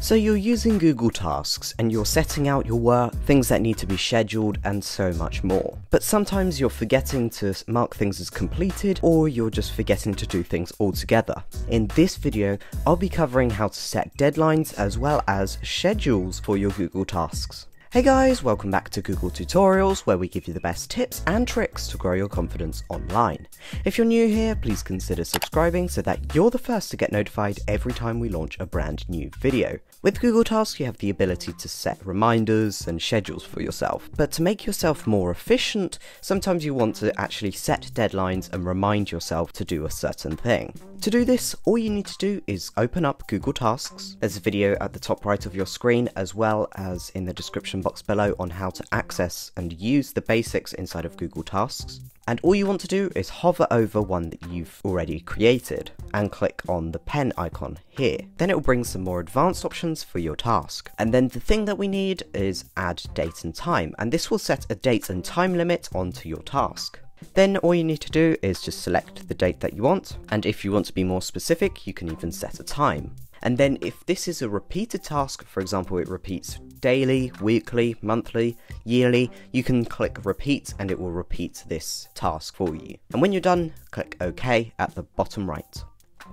So you're using Google Tasks and you're setting out your work, things that need to be scheduled, and so much more. But sometimes you're forgetting to mark things as completed or you're just forgetting to do things altogether. In this video, I'll be covering how to set deadlines as well as schedules for your Google Tasks. Hey guys, welcome back to Google Tutorials, where we give you the best tips and tricks to grow your confidence online. If you're new here, please consider subscribing so that you're the first to get notified every time we launch a brand new video. With Google Tasks, you have the ability to set reminders and schedules for yourself, but to make yourself more efficient, sometimes you want to actually set deadlines and remind yourself to do a certain thing. To do this, all you need to do is open up Google Tasks. There's a video at the top right of your screen, as well as in the description box below on how to access and use the basics inside of Google Tasks. And all you want to do is hover over one that you've already created and click on the pen icon here. Then it will bring some more advanced options for your task. And then the thing that we need is add date and time. And this will set a date and time limit onto your task. Then all you need to do is just select the date that you want, and if you want to be more specific, you can even set a time. And then if this is a repeated task, for example, it repeats daily, weekly, monthly, yearly, you can click repeat and it will repeat this task for you. And when you're done, click OK at the bottom right.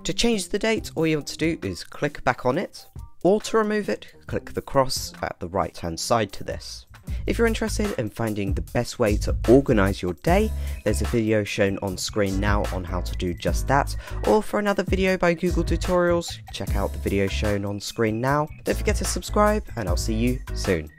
To change the date, all you want to do is click back on it, or to remove it, click the cross at the right hand side to this. If you're interested in finding the best way to organise your day, there's a video shown on screen now on how to do just that, or for another video by Google Tutorials, check out the video shown on screen now. Don't forget to subscribe, and I'll see you soon.